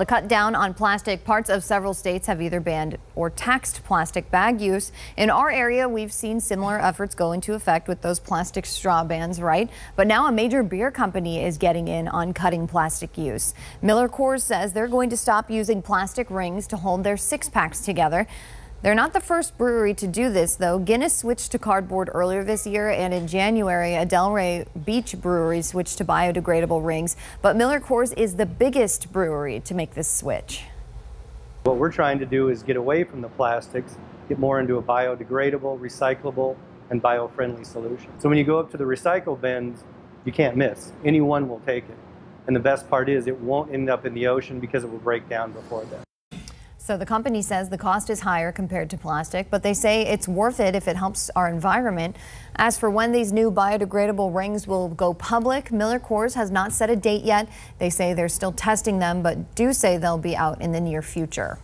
To cut down on plastic, parts of several states have either banned or taxed plastic bag use. In our area, we've seen similar efforts go into effect with those plastic straw bans, right? But now a major beer company is getting in on cutting plastic use. Miller Coors says they're going to stop using plastic rings to hold their six packs together. They're not the first brewery to do this, though. Guinness switched to cardboard earlier this year, and in January, a Delray Beach brewery switched to biodegradable rings. But Miller Coors is the biggest brewery to make this switch. What we're trying to do is get away from the plastics, get more into a biodegradable, recyclable, and bio-friendly solution. So when you go up to the recycle bins, you can't miss. Anyone will take it. And the best part is it won't end up in the ocean because it will break down before then. So the company says the cost is higher compared to plastic, but they say it's worth it if it helps our environment. As for when these new biodegradable rings will go public, Miller Coors has not set a date yet. They say they're still testing them, but do say they'll be out in the near future.